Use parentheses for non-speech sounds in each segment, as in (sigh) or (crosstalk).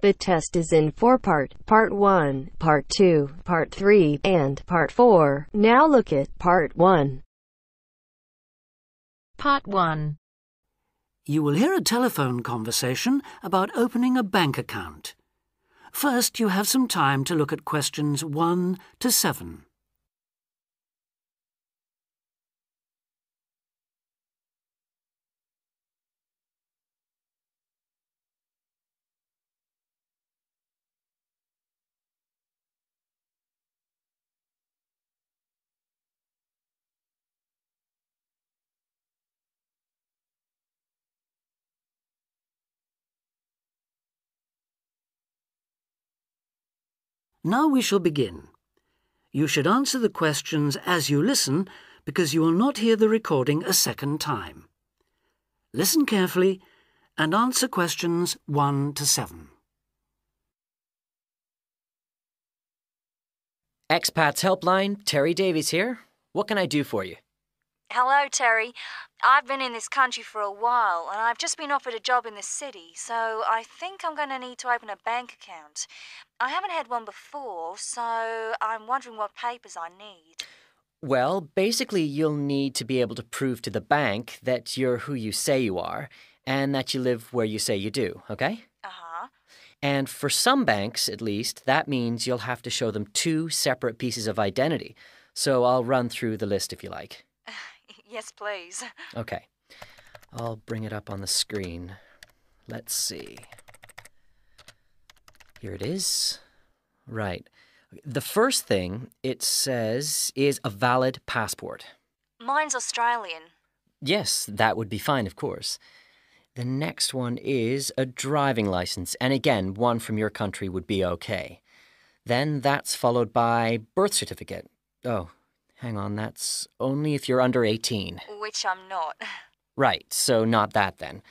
The test is in four part, part 1, part 2, part 3, and part 4. Now look at part 1. Part 1. You will hear a telephone conversation about opening a bank account. First, you have some time to look at questions 1 to 7. Now we shall begin. You should answer the questions as you listen because you will not hear the recording a second time. Listen carefully and answer questions 1 to 7. Expats Helpline, Terry Davies here. What can I do for you? Hello, Terry. I've been in this country for a while and I've just been offered a job in the city, so I think I'm going to need to open a bank account. I haven't had one before, so I'm wondering what papers I need. Well, basically, you'll need to be able to prove to the bank that you're who you say you are and that you live where you say you do, okay? Uh huh. And for some banks, at least, that means you'll have to show them two separate pieces of identity. So I'll run through the list if you like. Yes, please. Okay. I'll bring it up on the screen. Let's see. Here it is. Right. The first thing it says is a valid passport. Mine's Australian. Yes, that would be fine, of course. The next one is a driving license, and again, one from your country would be okay. Then that's followed by birth certificate. Oh, hang on, that's only if you're under 18. Which I'm not. (laughs) Right, so not that then.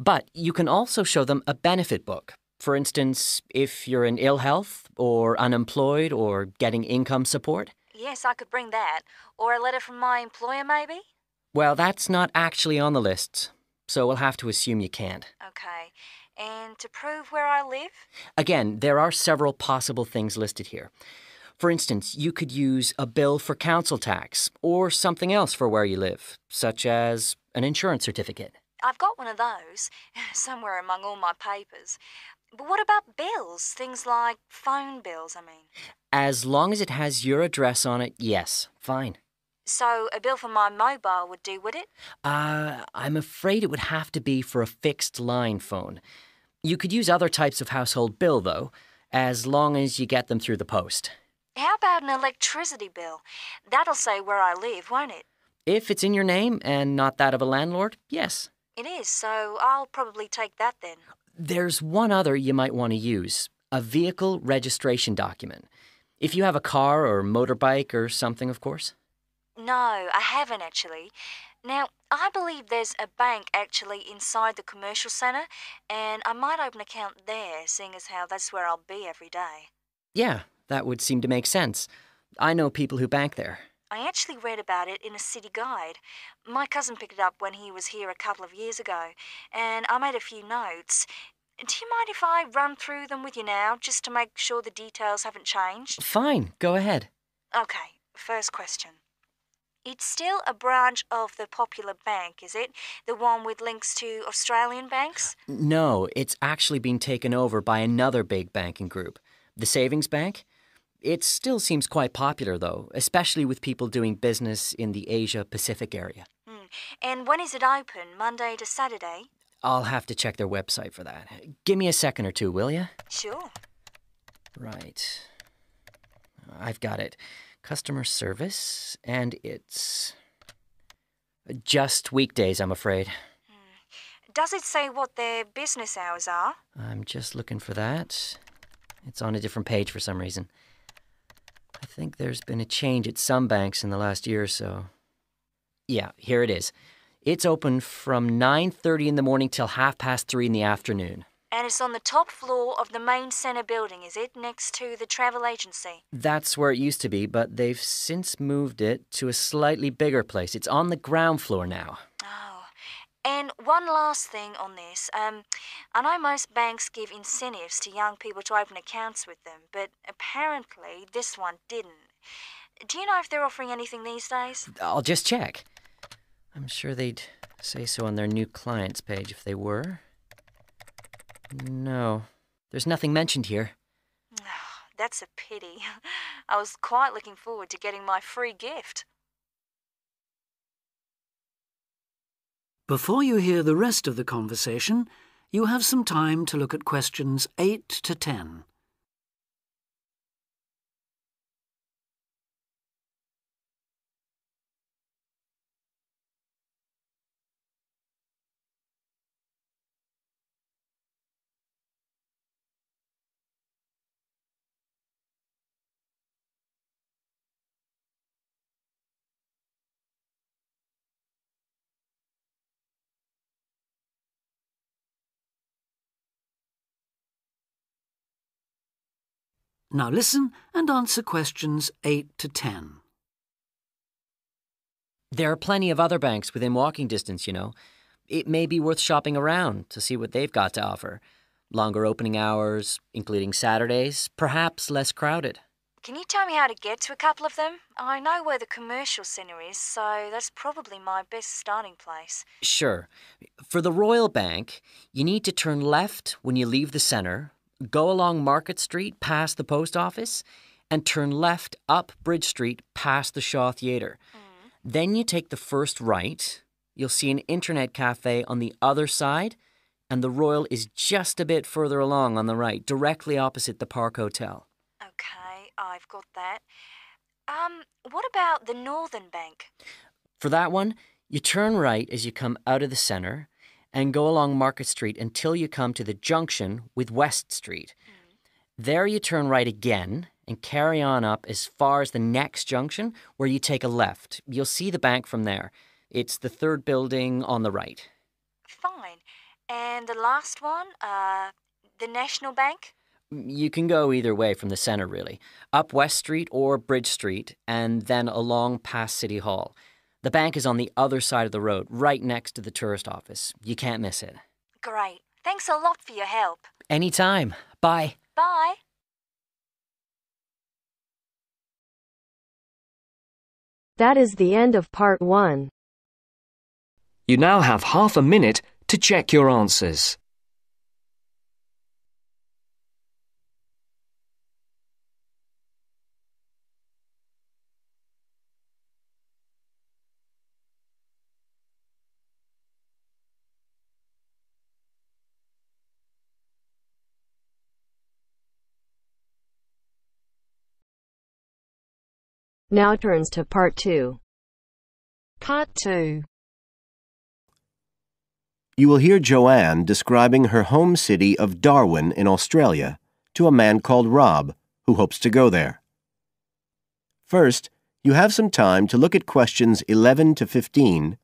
But you can also show them a benefit book. For instance, if you're in ill health or unemployed or getting income support. Yes, I could bring that. Or a letter from my employer, maybe? Well, that's not actually on the list, so we'll have to assume you can't. Okay. And to prove where I live? Again, there are several possible things listed here. For instance, you could use a bill for council tax or something else for where you live, such as an insurance certificate. I've got one of those, (laughs) somewhere among all my papers. But what about bills? Things like phone bills, I mean. As long as it has your address on it, yes, fine. So a bill for my mobile would do, would it? Uh, I'm afraid it would have to be for a fixed line phone. You could use other types of household bill, though, as long as you get them through the post. How about an electricity bill? That'll say where I live, won't it? If it's in your name and not that of a landlord, yes. It is, so I'll probably take that then. There's one other you might want to use a vehicle registration document. If you have a car or motorbike or something, of course. No, I haven't actually. Now, I believe there's a bank actually inside the commercial centre, and I might open an account there, seeing as how that's where I'll be every day. Yeah, that would seem to make sense. I know people who bank there. I actually read about it in a city guide. My cousin picked it up when he was here a couple of years ago, and I made a few notes. Do you mind if I run through them with you now, just to make sure the details haven't changed? Fine, go ahead. Okay, first question. It's still a branch of the Popular Bank, is it? The one with links to Australian banks? No, it's actually been taken over by another big banking group, the Savings Bank. It still seems quite popular, though, especially with people doing business in the Asia Pacific area. Hmm. And when is it open? Monday to Saturday? I'll have to check their website for that. Give me a second or two, will you? Sure. Right. I've got it. Customer service, and it's just weekdays, I'm afraid. Does it say what their business hours are? I'm just looking for that. It's on a different page for some reason. I think there's been a change at some banks in the last year or so. Yeah, here it is. It's open from 9:30 in the morning till half past 3 in the afternoon. And it's on the top floor of the main centre building, is it? Next to the travel agency? That's where it used to be, but they've since moved it to a slightly bigger place. It's on the ground floor now. Oh. And one last thing on this. Um, I know most banks give incentives to young people to open accounts with them, but apparently this one didn't. Do you know if they're offering anything these days? I'll just check. I'm sure they'd say so on their new clients page if they were. No, there's nothing mentioned here. (sighs) That's a pity. (laughs) I was quite looking forward to getting my free gift. Before you hear the rest of the conversation, you have some time to look at questions 8 to 10. Now listen and answer questions 8 to 10. There are plenty of other banks within walking distance, you know. It may be worth shopping around to see what they've got to offer. Longer opening hours, including Saturdays, perhaps less crowded. Can you tell me how to get to a couple of them? I know where the commercial centre is, so that's probably my best starting place. Sure. For the Royal Bank, you need to turn left when you leave the centre go along Market Street past the post office and turn left up Bridge Street past the Shaw Theatre. Mm. Then you take the first right. You'll see an internet cafe on the other side, and the Royal is just a bit further along on the right, directly opposite the Park Hotel. Okay, I've got that. Um, what about the Northern Bank? For that one, you turn right as you come out of the centre and go along Market Street until you come to the junction with West Street. Mm. There you turn right again and carry on up as far as the next junction where you take a left. You'll see the bank from there. It's the third building on the right. Fine. And the last one, uh, the National Bank? You can go either way from the centre, really. Up West Street or Bridge Street, and then along past City Hall. The bank is on the other side of the road, right next to the tourist office. You can't miss it. Great. Thanks a lot for your help. Anytime. Bye. Bye. That is the end of part one. You now have half a minute to check your answers. Now turns to part two. Part two. You will hear Joanne describing her home city of Darwin in Australia to a man called Rob who hopes to go there. First, you have some time to look at questions 11 to 15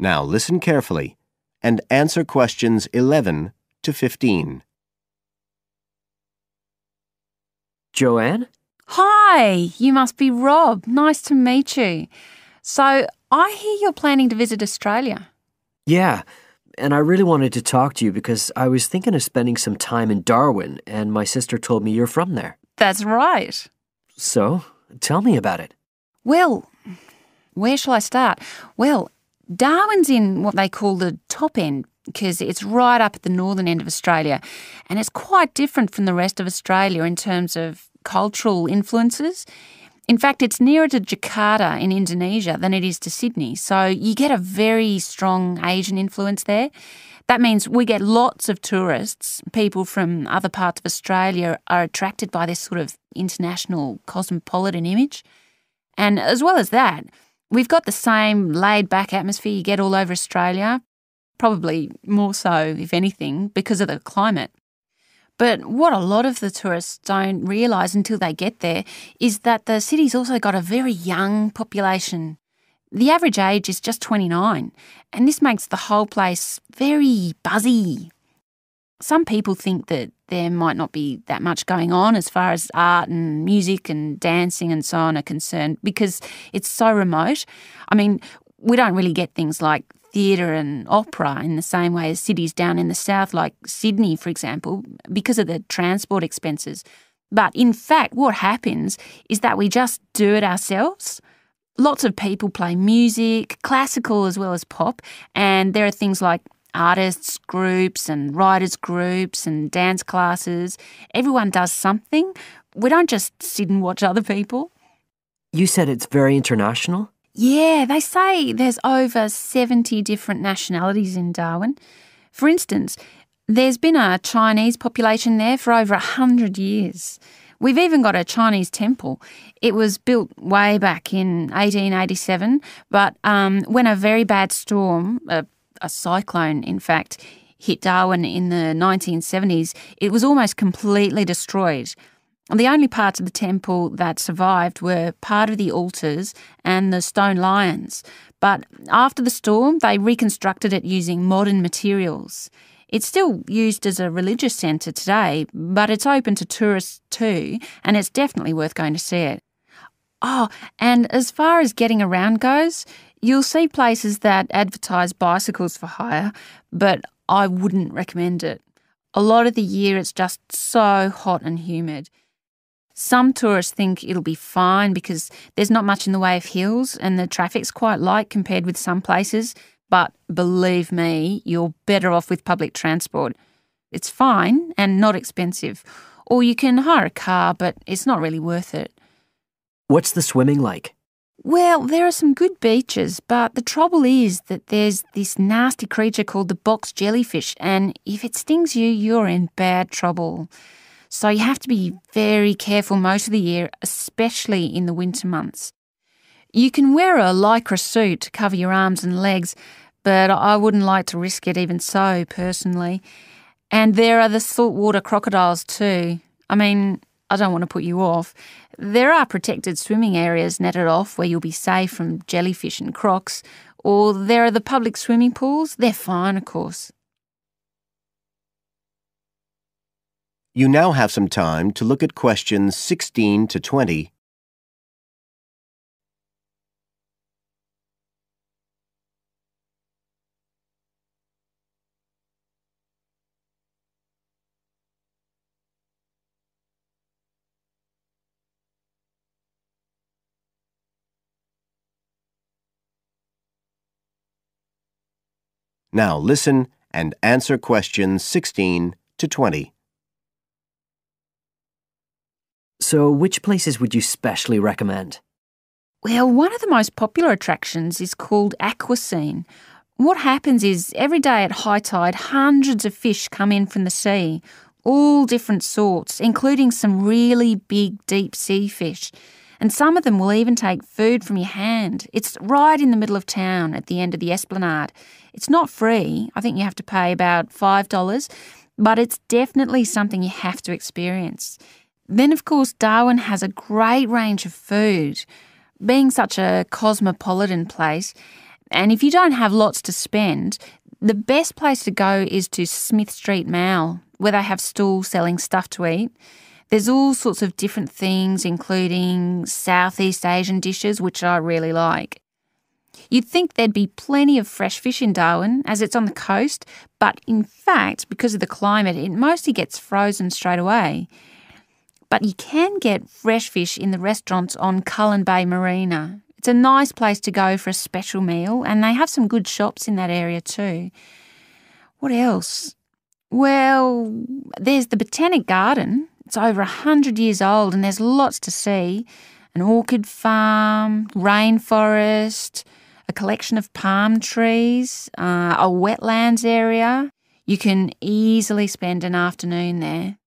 Now listen carefully and answer questions 11 to 15. Joanne? Hi, you must be Rob. Nice to meet you. So, I hear you're planning to visit Australia. Yeah, and I really wanted to talk to you because I was thinking of spending some time in Darwin, and my sister told me you're from there. That's right. So, tell me about it. Well, where shall I start? Well, Darwin's in what they call the top end because it's right up at the northern end of Australia and it's quite different from the rest of Australia in terms of cultural influences. In fact, it's nearer to Jakarta in Indonesia than it is to Sydney, so you get a very strong Asian influence there. That means we get lots of tourists. People from other parts of Australia are attracted by this sort of international cosmopolitan image. And as well as that, We've got the same laid back atmosphere you get all over Australia, probably more so, if anything, because of the climate. But what a lot of the tourists don't realise until they get there is that the city's also got a very young population. The average age is just 29, and this makes the whole place very buzzy. Some people think that there might not be that much going on as far as art and music and dancing and so on are concerned because it's so remote. I mean, we don't really get things like theatre and opera in the same way as cities down in the south, like Sydney, for example, because of the transport expenses. But in fact, what happens is that we just do it ourselves. Lots of people play music, classical as well as pop, and there are things like artists groups and writers groups and dance classes. Everyone does something. We don't just sit and watch other people. You said it's very international? Yeah, they say there's over 70 different nationalities in Darwin. For instance, there's been a Chinese population there for over 100 years. We've even got a Chinese temple. It was built way back in 1887, but um, when a very bad storm, a, a cyclone in fact, hit Darwin in the 1970s, it was almost completely destroyed. The only parts of the temple that survived were part of the altars and the stone lions, but after the storm, they reconstructed it using modern materials. It's still used as a religious centre today, but it's open to tourists too, and it's definitely worth going to see it. Oh, and as far as getting around goes, you'll see places that advertise bicycles for hire, but I wouldn't recommend it. A lot of the year it's just so hot and humid. Some tourists think it'll be fine because there's not much in the way of hills and the traffic's quite light compared with some places, but believe me, you're better off with public transport. It's fine and not expensive. Or you can hire a car, but it's not really worth it. What's the swimming like? Well, there are some good beaches, but the trouble is that there's this nasty creature called the box jellyfish, and if it stings you, you're in bad trouble. So you have to be very careful most of the year, especially in the winter months. You can wear a lycra suit to cover your arms and legs, but I wouldn't like to risk it even so, personally. And there are the saltwater crocodiles too. I mean, I don't want to put you off. There are protected swimming areas netted off where you'll be safe from jellyfish and crocs, or there are the public swimming pools. They're fine, of course. You now have some time to look at questions 16 to 20. Now listen and answer questions 16 to 20. So, which places would you specially recommend? Well, one of the most popular attractions is called Aquascene. What happens is every day at high tide, hundreds of fish come in from the sea, all different sorts, including some really big deep sea fish. And some of them will even take food from your hand. It's right in the middle of town at the end of the esplanade. It's not free. I think you have to pay about $5, but it's definitely something you have to experience. Then, of course, Darwin has a great range of food. Being such a cosmopolitan place, and if you don't have lots to spend, the best place to go is to Smith Street Mall, where they have stalls selling stuff to eat. There's all sorts of different things, including Southeast Asian dishes, which I really like. You'd think there'd be plenty of fresh fish in Darwin, as it's on the coast, but in fact, because of the climate, it mostly gets frozen straight away. But you can get fresh fish in the restaurants on Cullen Bay Marina. It's a nice place to go for a special meal, and they have some good shops in that area too. What else? Well, there's the Botanic Garden. It's over a hundred years old, and there's lots to see an orchid farm, rainforest, a collection of palm trees, uh, a wetlands area. You can easily spend an afternoon there.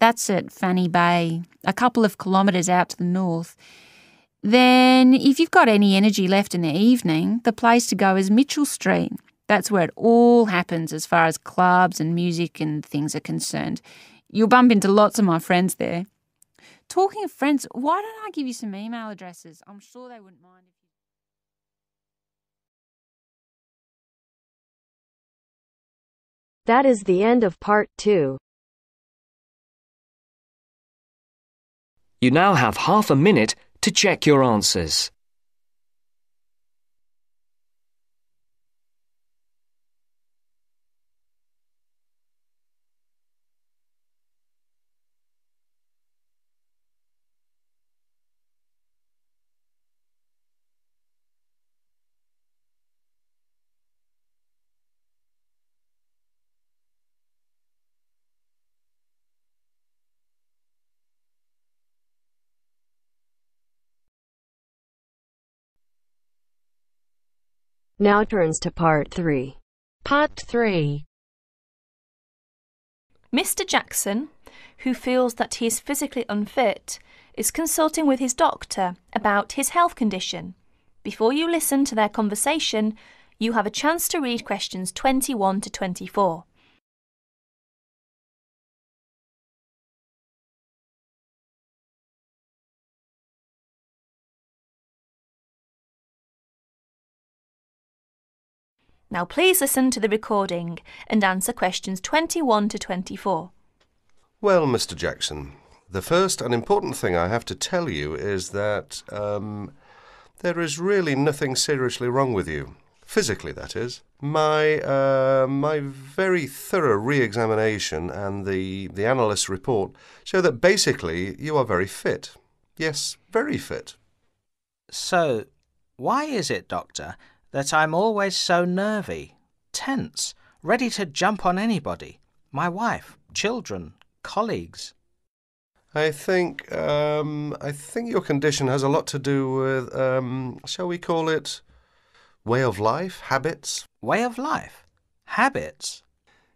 That's at Fanny Bay, a couple of kilometres out to the north. Then, if you've got any energy left in the evening, the place to go is Mitchell Street. That's where it all happens as far as clubs and music and things are concerned. You'll bump into lots of my friends there. Talking of friends, why don't I give you some email addresses? I'm sure they wouldn't mind if you. That is the end of part two. You now have half a minute to check your answers. Now turns to part three. Part 3 Mr. Jackson, who feels that he is physically unfit, is consulting with his doctor about his health condition. Before you listen to their conversation, you have a chance to read questions 21 to 24. Now please listen to the recording and answer questions 21 to 24. Well, Mr. Jackson, the first and important thing I have to tell you is that um, there is really nothing seriously wrong with you. Physically, that is. My uh, my very thorough re-examination and the the analyst's report show that basically you are very fit. Yes, very fit. So, why is it, Doctor, that I'm always so nervy, tense, ready to jump on anybody? My wife, children, colleagues. I think um, I think your condition has a lot to do with um, shall we call it way of life, habits. Way of life? Habits?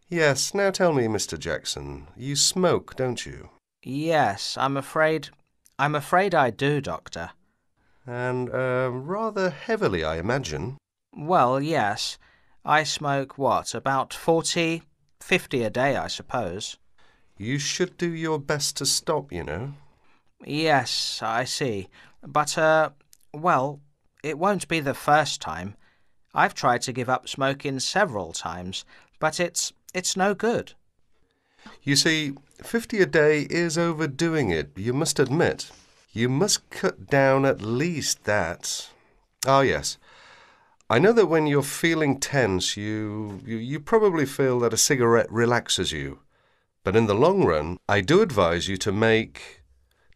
Yes. Now tell me, Mr. Jackson, you smoke, don't you? Yes, I'm afraid. I'm afraid I do, Doctor. And uh, rather heavily, I imagine. Well, yes. I smoke what, about forty, fifty a day, I suppose. You should do your best to stop, you know. Yes, I see. But, uh, well, it won't be the first time. I've tried to give up smoking several times, but it's it's no good. You see, 50 a day is overdoing it, you must admit. You must cut down at least that. Ah, yes. I know that when you're feeling tense, you, you, you probably feel that a cigarette relaxes you. But in the long run, I do advise you to make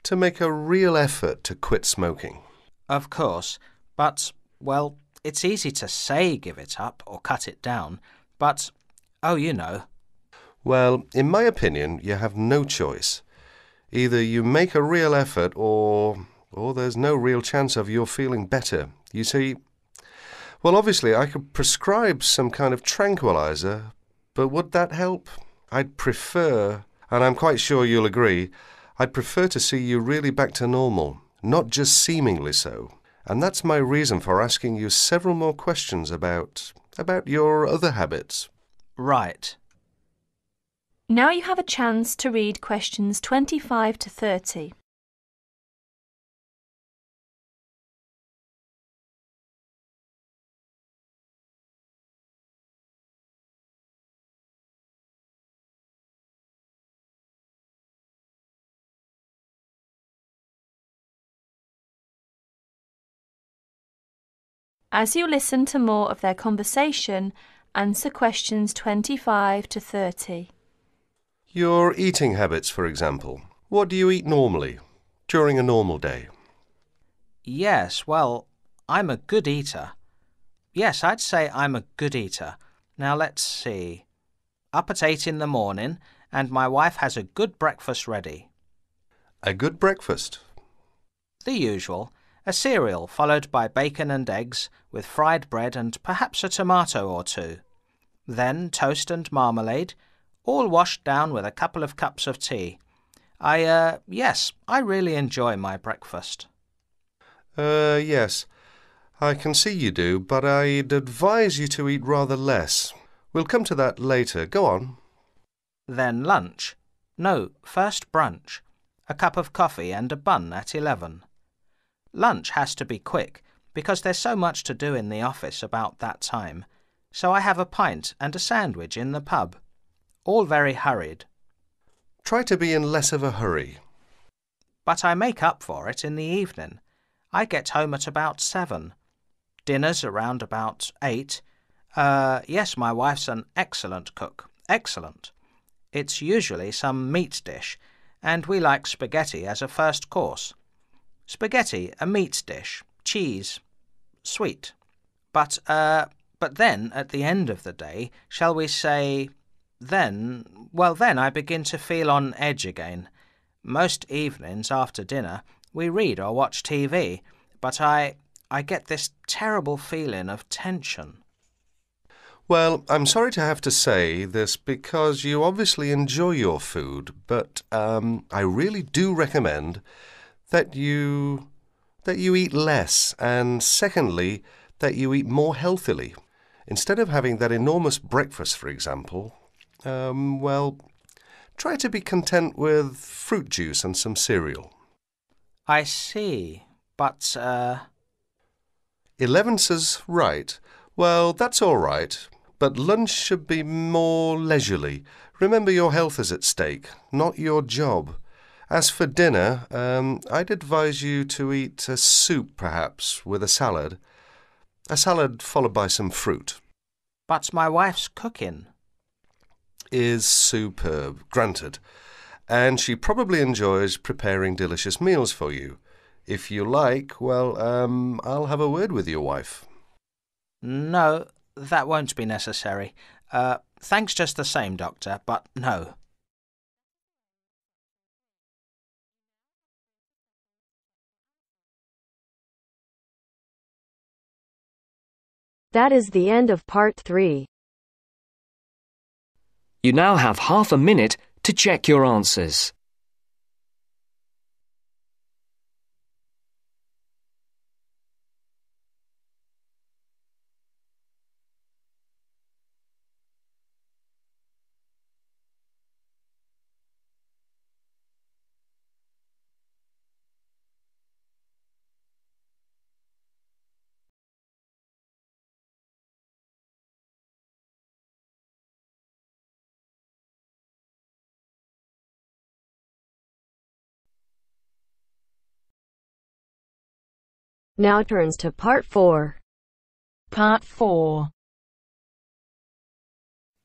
to make a real effort to quit smoking. Of course, but, well, it's easy to say give it up or cut it down, but, oh, you know. Well, in my opinion, you have no choice. Either you make a real effort or or there's no real chance of your feeling better. You see, well, obviously, I could prescribe some kind of tranquilizer, but would that help? I'd prefer, and I'm quite sure you'll agree, I'd prefer to see you really back to normal, not just seemingly so. And that's my reason for asking you several more questions about about your other habits. Right. Now you have a chance to read questions 25 to 30. As you listen to more of their conversation, answer questions 25 to 30. Your eating habits, for example. What do you eat normally during a normal day? Yes, well, I'm a good eater. Yes, I'd say I'm a good eater. Now let's see. Up at eight in the morning, and my wife has a good breakfast ready. A good breakfast. The usual. A cereal followed by bacon and eggs, with fried bread and perhaps a tomato or two. Then toast and marmalade, all washed down with a couple of cups of tea. I, uh, yes, I really enjoy my breakfast. Uh, yes. I can see you do, but I'd advise you to eat rather less. We'll come to that later. Go on. Then lunch. No, first brunch. A cup of coffee and a bun at eleven. Lunch has to be quick, because there's so much to do in the office about that time, so I have a pint and a sandwich in the pub. All very hurried. Try to be in less of a hurry. But I make up for it in the evening. I get home at about seven. Dinner's around about eight. Uh, yes, my wife's an excellent cook. Excellent. It's usually some meat dish, and we like spaghetti as a first course. Spaghetti, a meat dish, cheese, sweet. But, uh, but then, at the end of the day, shall we say, then, well, then I begin to feel on edge again. Most evenings after dinner, we read or watch TV, but I, I get this terrible feeling of tension. Well, I'm sorry to have to say this because you obviously enjoy your food, but um, I really do recommend that you that you eat less, and secondly, that you eat more healthily. Instead of having that enormous breakfast, for example, um, well, try to be content with fruit juice and some cereal. I see, but, uh. Eleven says right. Well, that's all right, but lunch should be more leisurely. Remember, your health is at stake, not your job. As for dinner, um, I'd advise you to eat a soup, perhaps, with a salad. A salad followed by some fruit. But my wife's cooking. Is superb, granted. And she probably enjoys preparing delicious meals for you. If you like, well, um, I'll have a word with your wife. No, that won't be necessary. Uh, thanks just the same, Doctor, but no. That is the end of part 3. You now have half a minute to check your answers. Now turns to part 4. Part 4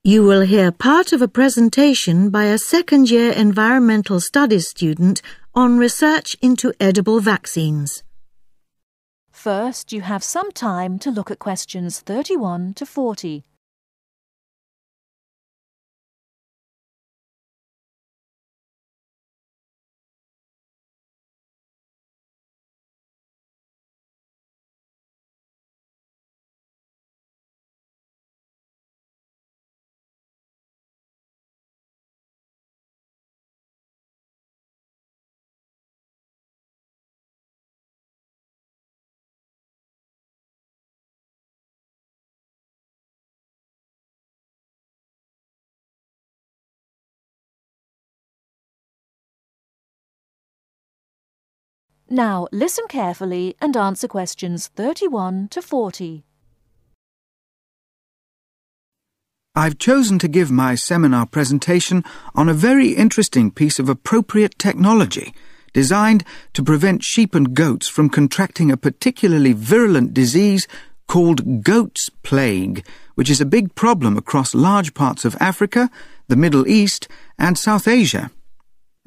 You will hear part of a presentation by a second year environmental studies student on research into edible vaccines. First, you have some time to look at questions 31 to 40. Now listen carefully and answer questions 31 to 40. I've chosen to give my seminar presentation on a very interesting piece of appropriate technology designed to prevent sheep and goats from contracting a particularly virulent disease called goat's plague, which is a big problem across large parts of Africa, the Middle East, and South Asia.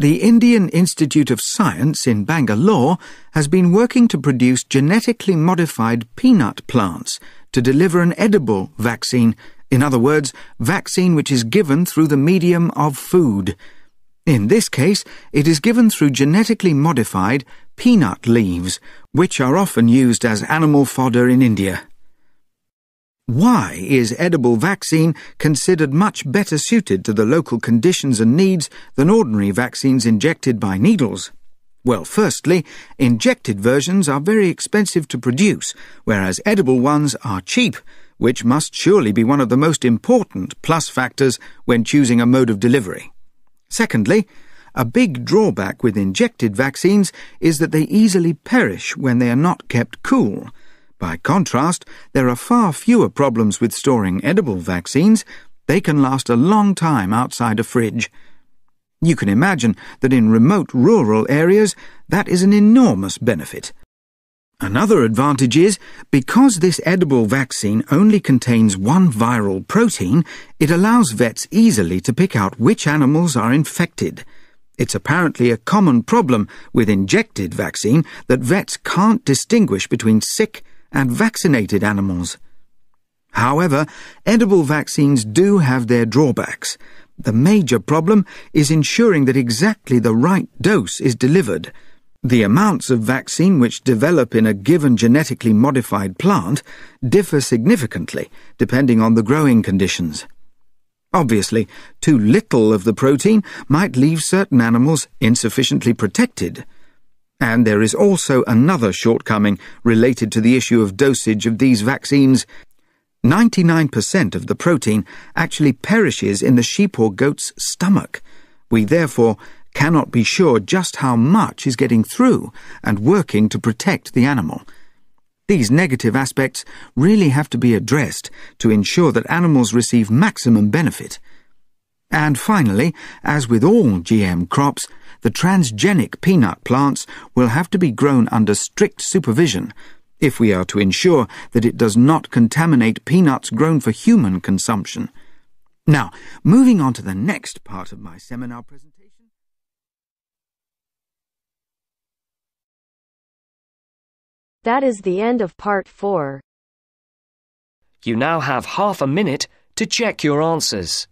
The Indian Institute of Science in Bangalore has been working to produce genetically modified peanut plants to deliver an edible vaccine, in other words, vaccine which is given through the medium of food. In this case, it is given through genetically modified peanut leaves, which are often used as animal fodder in India. Why is edible vaccine considered much better suited to the local conditions and needs than ordinary vaccines injected by needles? Well, firstly, injected versions are very expensive to produce, whereas edible ones are cheap, which must surely be one of the most important plus factors when choosing a mode of delivery. Secondly, a big drawback with injected vaccines is that they easily perish when they are not kept cool. By contrast, there are far fewer problems with storing edible vaccines. They can last a long time outside a fridge. You can imagine that in remote rural areas, that is an enormous benefit. Another advantage is, because this edible vaccine only contains one viral protein, it allows vets easily to pick out which animals are infected. It's apparently a common problem with injected vaccine that vets can't distinguish between sick and vaccinated animals. However, edible vaccines do have their drawbacks. The major problem is ensuring that exactly the right dose is delivered. The amounts of vaccine which develop in a given genetically modified plant differ significantly depending on the growing conditions. Obviously, too little of the protein might leave certain animals insufficiently protected. And there is also another shortcoming related to the issue of dosage of these vaccines. 99% of the protein actually perishes in the sheep or goat's stomach. We therefore cannot be sure just how much is getting through and working to protect the animal. These negative aspects really have to be addressed to ensure that animals receive maximum benefit. And finally, as with all GM crops, the transgenic peanut plants will have to be grown under strict supervision if we are to ensure that it does not contaminate peanuts grown for human consumption. Now, moving on to the next part of my seminar presentation. That is the end of part 4. You now have half a minute to check your answers.